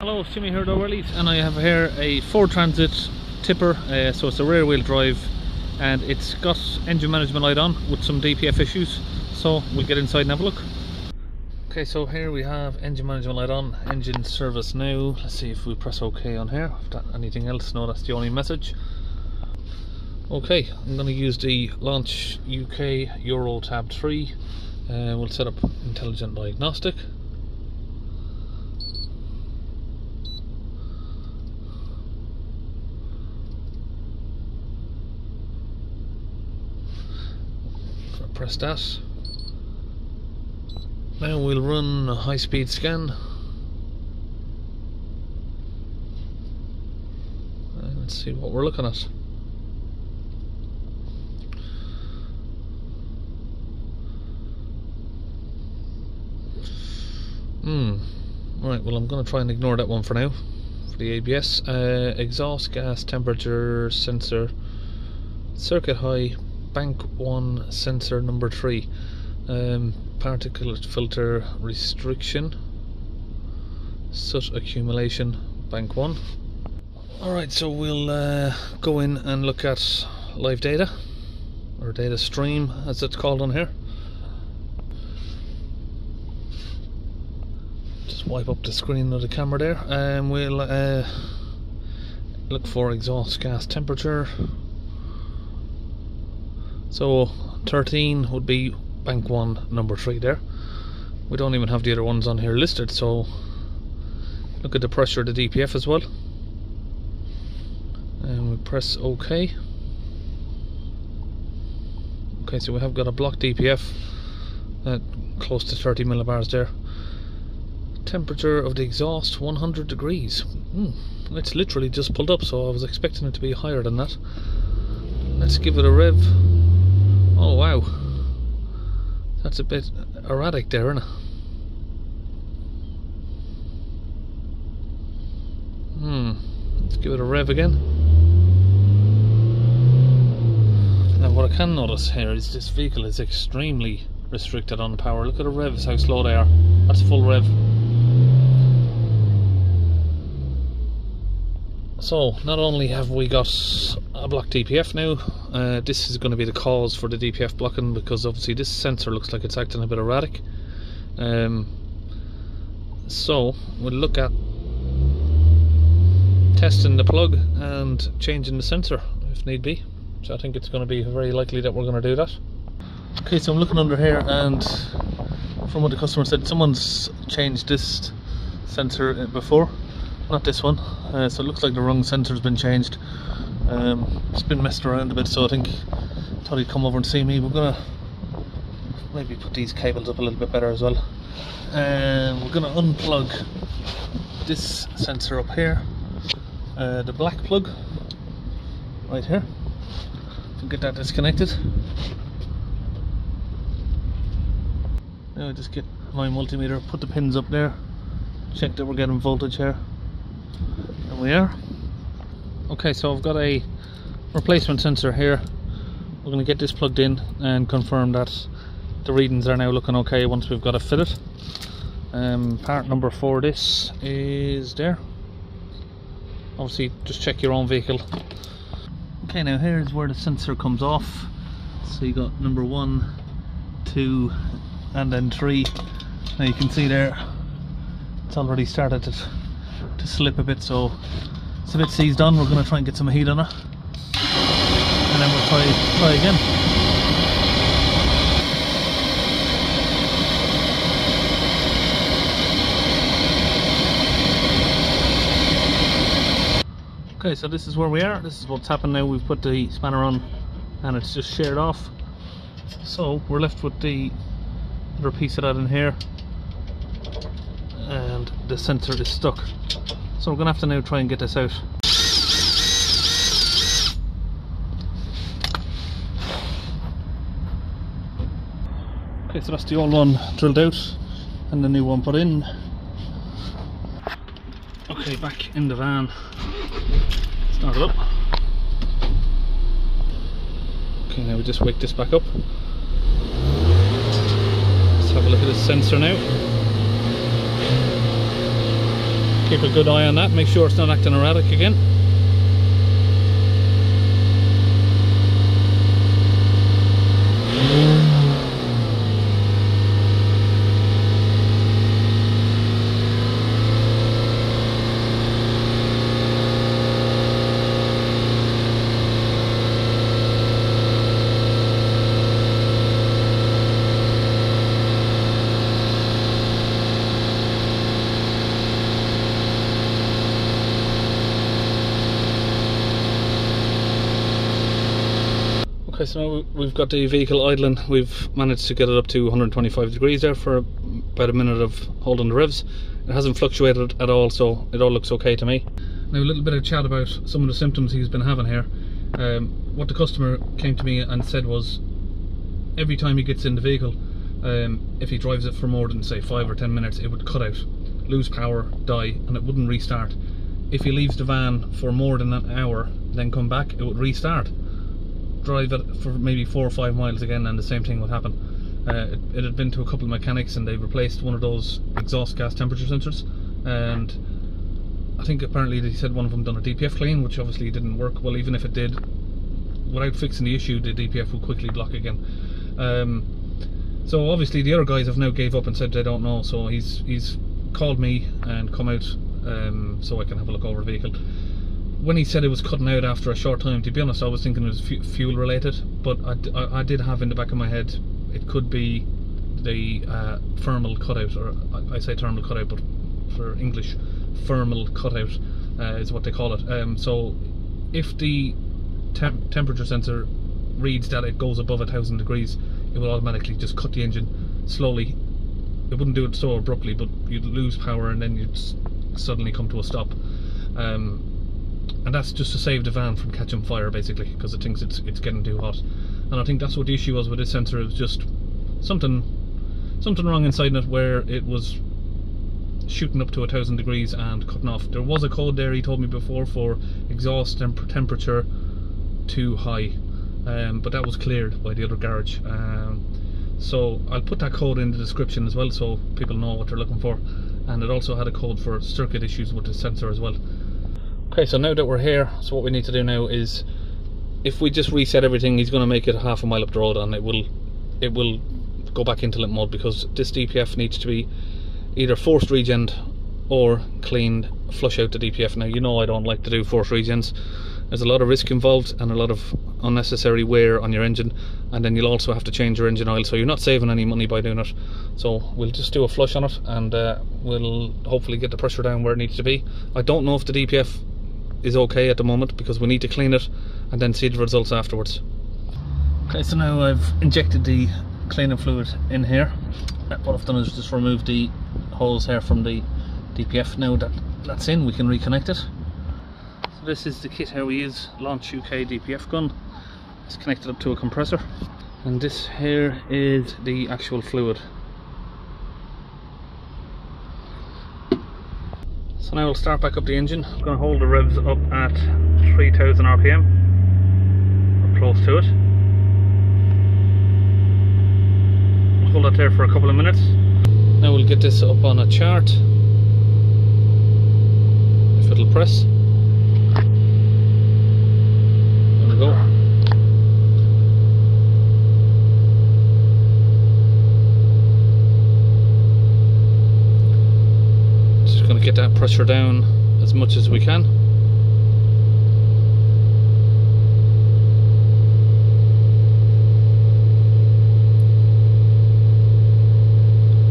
Hello, it's Jimmy here at O'Riley's and I have here a Ford Transit tipper, uh, so it's a rear wheel drive and it's got engine management light on with some DPF issues so we'll get inside and have a look. Okay, so here we have engine management light on, engine service now. Let's see if we press OK on here. If that, anything else, no, that's the only message. Okay, I'm going to use the Launch UK Euro Tab 3. Uh, we'll set up Intelligent Diagnostic. Press that. Now we'll run a high speed scan. And let's see what we're looking at. Hmm. Right, well I'm going to try and ignore that one for now. For the ABS. Uh, exhaust gas temperature sensor. Circuit high. Bank 1 sensor number 3. Um, particulate filter restriction. Soot accumulation. Bank 1. Alright, so we'll uh, go in and look at live data. Or data stream as it's called on here. just wipe up the screen of the camera there and we'll uh, look for exhaust gas temperature. So 13 would be bank 1 number 3 there. We don't even have the other ones on here listed so look at the pressure of the DPF as well. And we press OK. Okay so we have got a block DPF at close to 30 millibars there temperature of the exhaust 100 degrees. Mm, it's literally just pulled up so I was expecting it to be higher than that. Let's give it a rev. Oh wow. That's a bit erratic there isn't it? Hmm let's give it a rev again. Now what I can notice here is this vehicle is extremely restricted on power. Look at the revs how slow they are. That's full rev So, not only have we got a block DPF now, uh, this is going to be the cause for the DPF blocking because obviously this sensor looks like it's acting a bit erratic. Um, so, we'll look at testing the plug and changing the sensor if need be. So I think it's going to be very likely that we're going to do that. Okay, so I'm looking under here and from what the customer said, someone's changed this sensor before not this one. Uh, so it looks like the wrong sensor has been changed. Um, it's been messed around a bit so I think thought he'd come over and see me. We're gonna maybe put these cables up a little bit better as well. And we're gonna unplug this sensor up here. Uh, the black plug right here to get that disconnected. Now I just get my multimeter put the pins up there check that we're getting voltage here we are. Okay, so I've got a replacement sensor here. We're going to get this plugged in and confirm that the readings are now looking okay once we've got it fitted. Um, part number for this is there. Obviously, just check your own vehicle. Okay, now here's where the sensor comes off. So you got number one, two, and then three. Now you can see there, it's already started to to slip a bit so it's a bit seized on. We're going to try and get some heat on it and then we'll try try again. Okay so this is where we are. This is what's happened now. We've put the spanner on and it's just sheared off. So we're left with the other piece of that in here and the sensor is stuck. So we're gonna have to now try and get this out. Okay so that's the old one drilled out and the new one put in. Okay back in the van. Start it up. Okay now we just wake this back up. Let's have a look at this sensor now. Keep a good eye on that, make sure it's not acting erratic again. Okay, so we've got the vehicle idling. We've managed to get it up to 125 degrees there for about a minute of holding the revs. It hasn't fluctuated at all, so it all looks okay to me. Now a little bit of chat about some of the symptoms he's been having here. Um, what the customer came to me and said was, every time he gets in the vehicle, um, if he drives it for more than say five or ten minutes, it would cut out, lose power, die, and it wouldn't restart. If he leaves the van for more than an hour, then come back, it would restart drive it for maybe four or five miles again and the same thing would happen. Uh, it, it, had been to a couple of mechanics and they replaced one of those exhaust gas temperature sensors and I think apparently they said one of them done a DPF clean which obviously didn't work well even if it did without fixing the issue the DPF would quickly block again. Um, so obviously the other guys have now gave up and said they don't know so he's he's called me and come out um, so I can have a look over the vehicle when he said it was cutting out after a short time, to be honest, I was thinking it was fuel related, but I, I, I, did have in the back of my head it could be the uh, thermal cutout, or I, I, say thermal cutout, but for English, thermal cutout uh, is what they call it. Um, so if the temp temperature sensor reads that it goes above a thousand degrees, it will automatically just cut the engine slowly. It wouldn't do it so abruptly, but you'd lose power and then you'd suddenly come to a stop. Um, and that's just to save the van from catching fire basically because it thinks it's it's getting too hot. And I think that's what the issue was with this sensor it was just something something wrong inside it where it was shooting up to a thousand degrees and cutting off. There was a code there he told me before for exhaust temp temperature too high. Um, but that was cleared by the other garage. Um, so I'll put that code in the description as well so people know what they're looking for. And it also had a code for circuit issues with the sensor as well Okay, so now that we're here, so what we need to do now is, if we just reset everything, he's going to make it half a mile up the road, and it will, it will go back into limp mode because this DPF needs to be either forced regen or cleaned, flush out the DPF. Now you know I don't like to do forced regens. There's a lot of risk involved and a lot of unnecessary wear on your engine, and then you'll also have to change your engine oil, so you're not saving any money by doing it. So we'll just do a flush on it, and uh, we'll hopefully get the pressure down where it needs to be. I don't know if the DPF is okay at the moment because we need to clean it and then see the results afterwards. Okay, so now I've injected the cleaning fluid in here. What I've done is just remove the holes here from the DPF. Now that that's in, we can reconnect it. So this is the kit how we use Launch UK DPF gun. It's connected up to a compressor. And this here is the actual fluid. So now we'll start back up the engine. I'm going to hold the revs up at 3000 RPM, or close to it. Hold that there for a couple of minutes. Now we'll get this up on a chart. If it'll press. There we go. To get that pressure down as much as we can.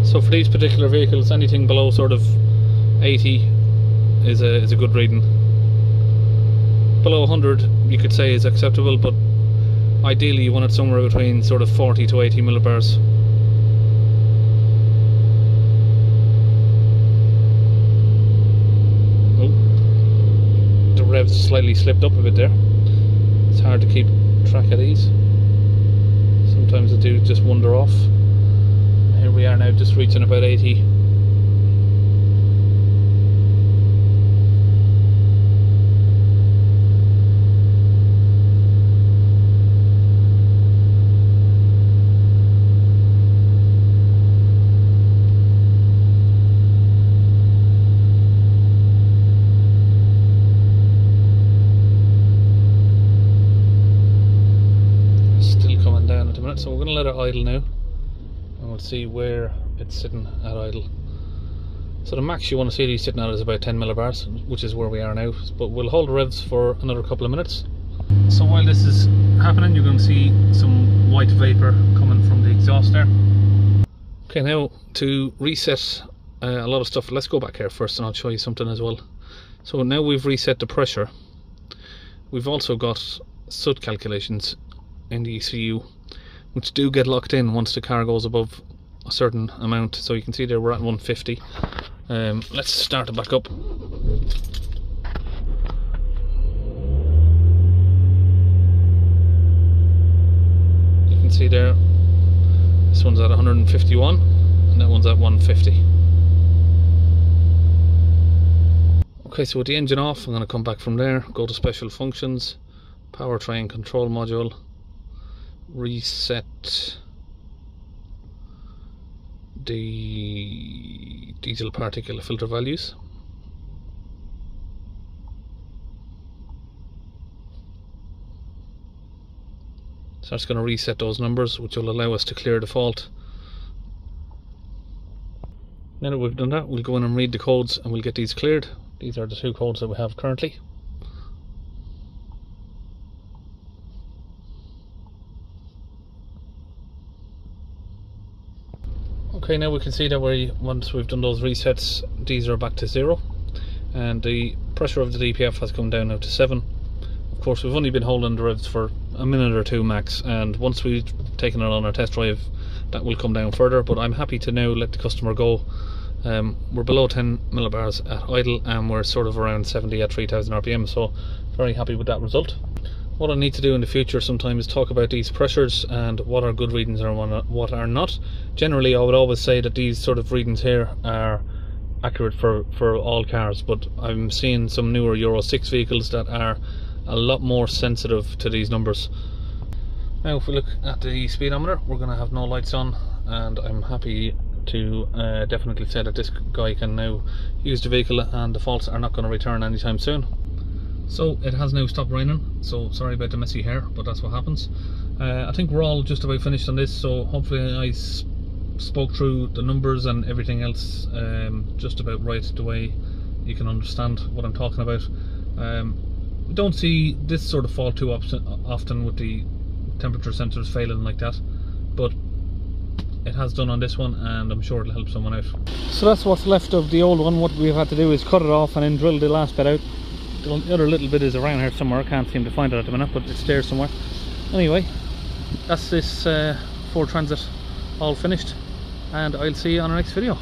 So for these particular vehicles, anything below sort of 80 is a, is a good reading. Below 100 you could say is acceptable, but ideally you want it somewhere between sort of 40 to 80 millibars. Revs slightly slipped up a bit there. It's hard to keep track of these. Sometimes they do just wander off. Here we are now just reaching about 80. Going to let it idle now and we'll see where it's sitting at idle. So the max you want to see these sitting at is about 10 millibars, which is where we are now. But we'll hold the revs for another couple of minutes. So while this is happening, you're going to see some white vapor coming from the exhaust there. Okay, now to reset uh, a lot of stuff, let's go back here first and I'll show you something as well. So now we've reset the pressure. We've also got soot calculations in the ECU, which do get locked in once the car goes above a certain amount. So you can see there we're at 150. Um, let's start it back up. You can see there, this one's at 151 and that one's at 150. Okay, so with the engine off, I'm going to come back from there, go to special functions, powertrain control module, reset the diesel particle filter values. So that's going to reset those numbers, which will allow us to clear the fault. Now that we've done that, we'll go in and read the codes and we'll get these cleared. These are the two codes that we have currently. Okay, now we can see that we once we've done those resets, these are back to zero, and the pressure of the DPF has come down now to seven. Of course, we've only been holding the revs for a minute or two max, and once we've taken it on our test drive, that will come down further. But I'm happy to now let the customer go. Um, we're below 10 millibars at idle, and we're sort of around 70 at 3000 RPM, so very happy with that result what I need to do in the future sometimes is talk about these pressures and what are good readings and what are not. Generally, I would always say that these sort of readings here are accurate for, for all cars, but I'm seeing some newer Euro 6 vehicles that are a lot more sensitive to these numbers. Now, if we look at the speedometer, we're going to have no lights on, and I'm happy to uh, definitely say that this guy can now use the vehicle and the faults are not going to return anytime soon. So it has now stopped raining, so sorry about the messy hair, but that's what happens. Uh, I think we're all just about finished on this, so hopefully I spoke through the numbers and everything else um, just about right the way you can understand what I'm talking about. Um, we don't see this sort of fault too often with the temperature sensors failing like that, but it has done on this one and I'm sure it'll help someone out. So that's what's left of the old one. What we've had to do is cut it off and then drill the last bit out the other little bit is around here somewhere. I can't seem to find it at the minute, but it's there somewhere. Anyway, that's this uh, Ford Transit all finished, and I'll see you on our next video.